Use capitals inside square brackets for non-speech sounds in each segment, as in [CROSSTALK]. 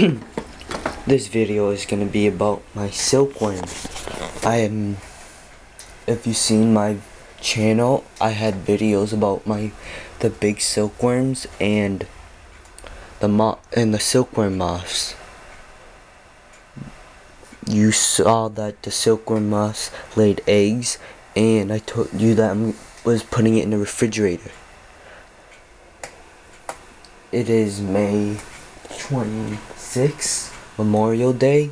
[CLEARS THROAT] this video is gonna be about my silkworm. I am, if you've seen my channel, I had videos about my, the big silkworms and the mo and the silkworm moths. You saw that the silkworm moths laid eggs, and I told you that I was putting it in the refrigerator. It is May 26th, Memorial Day,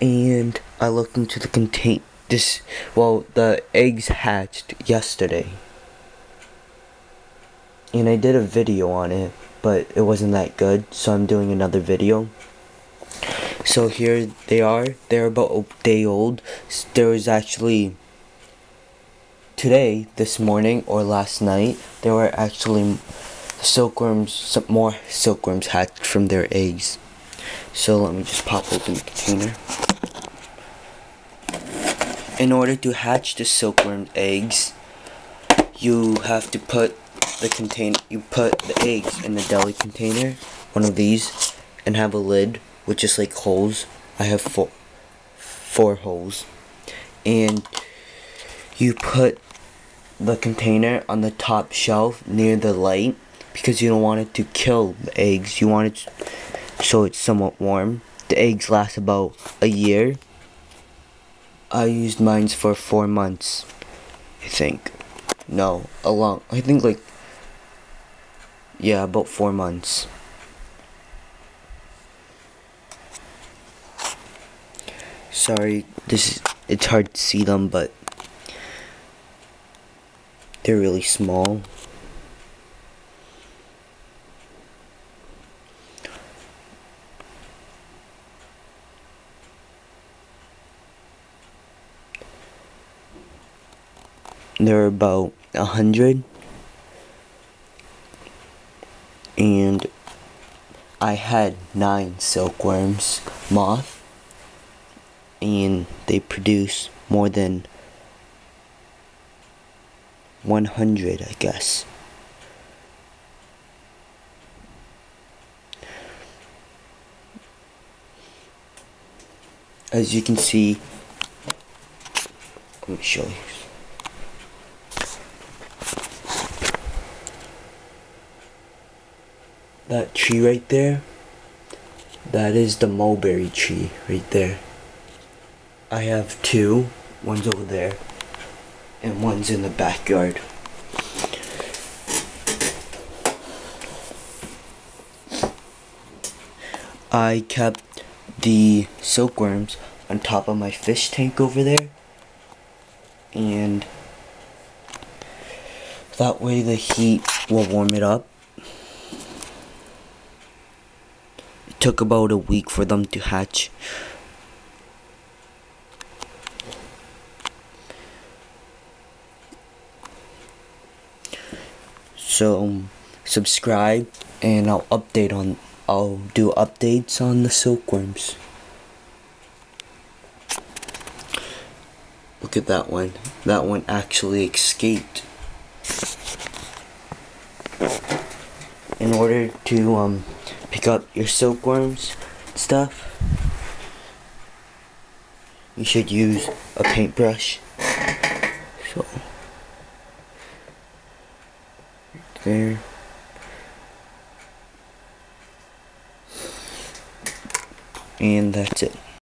and I looked into the contain this. Well, the eggs hatched yesterday, and I did a video on it, but it wasn't that good, so I'm doing another video. So here they are. They're about a day old. There was actually today, this morning, or last night, there were actually silkworms, some more silkworms hatched from their eggs. So let me just pop open the container. In order to hatch the silkworm eggs, you have to put the contain you put the eggs in the deli container, one of these, and have a lid with just like holes. I have four four holes. And you put the container on the top shelf near the light because you don't want it to kill the eggs. You want it so it's somewhat warm. The eggs last about a year. I used mine for four months, I think. No, a long, I think like, yeah, about four months. Sorry, this is, it's hard to see them, but they're really small. There are about a hundred. And I had nine silkworms moth and they produce more than 100 I guess. As you can see let me show you that tree right there, that is the mulberry tree right there. I have two, one's over there, and one's in the backyard. I kept the silkworms on top of my fish tank over there, and that way the heat will warm it up took about a week for them to hatch. So um, subscribe and I'll update on I'll do updates on the silkworms. Look at that one. That one actually escaped. In order to um pick up your silkworms stuff, you should use a paintbrush. So, there. And that's it.